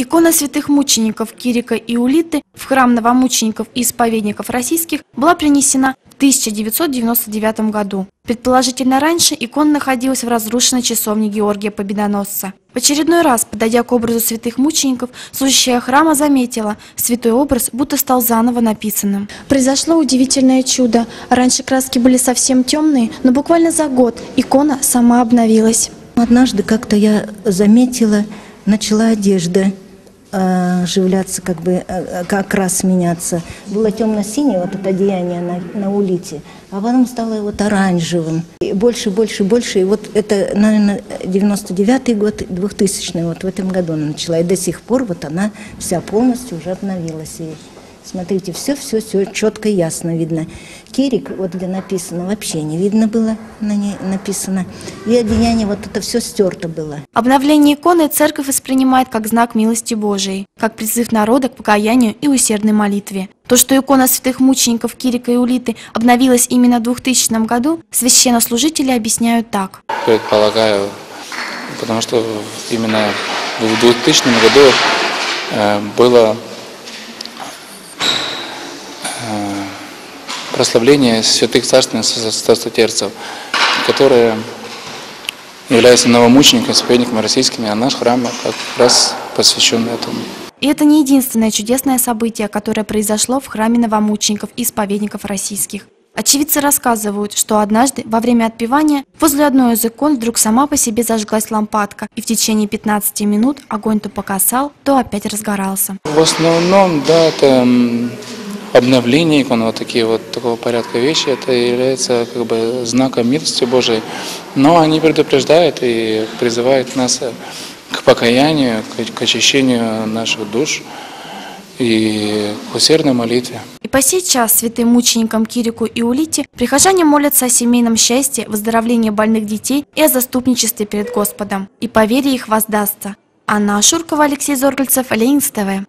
Икона святых мучеников Кирика и Улиты в храм новомучеников и исповедников российских была принесена в 1999 году. Предположительно, раньше икона находилась в разрушенной часовне Георгия Победоносца. В очередной раз, подойдя к образу святых мучеников, служащая храма заметила, святой образ будто стал заново написанным. Произошло удивительное чудо. Раньше краски были совсем темные, но буквально за год икона сама обновилась. Однажды как-то я заметила, начала одежда оживляться, как бы э, как раз меняться. Было темно-синее вот это одеяние на, на улите, а потом стало вот оранжевым. И больше, больше, больше. И вот это, наверное, 99-й год, 2000 вот в этом году она начала. И до сих пор вот она вся полностью уже обновилась. И смотрите, все, все, все четко, ясно видно. Кирик, вот где написано, вообще не видно было на ней написано. И одеяние, вот это все стерто было. Обновление иконы церковь воспринимает как знак милости Божией, как призыв народа к покаянию и усердной молитве. То, что икона святых мучеников Кирика и Улиты обновилась именно в 2000 году, священнослужители объясняют так. Предполагаю, потому что именно в 2000 году э, было прославление святых царственных состотерцев, которые являются новомучениками, исповедниками российскими, а наш храм как раз посвящен этому. И это не единственное чудесное событие, которое произошло в храме новомучеников и исповедников российских. Очевидцы рассказывают, что однажды во время отпевания возле одной из икон вдруг сама по себе зажглась лампадка, и в течение 15 минут огонь то покасал, то опять разгорался. В основном, да, это м, обновление икон, вот такие вот такого порядка вещи, это является как бы знаком милости Божией. Но они предупреждают и призывают нас э, к покаянию, к, очищению наших душ и к усердной молитве. И по сей час святым мученикам Кирику и Улите прихожане молятся о семейном счастье, выздоровлении больных детей и о заступничестве перед Господом. И по вере их воздастся. Анна Ашуркова, Алексей Зоргальцев, Ленинс ТВ.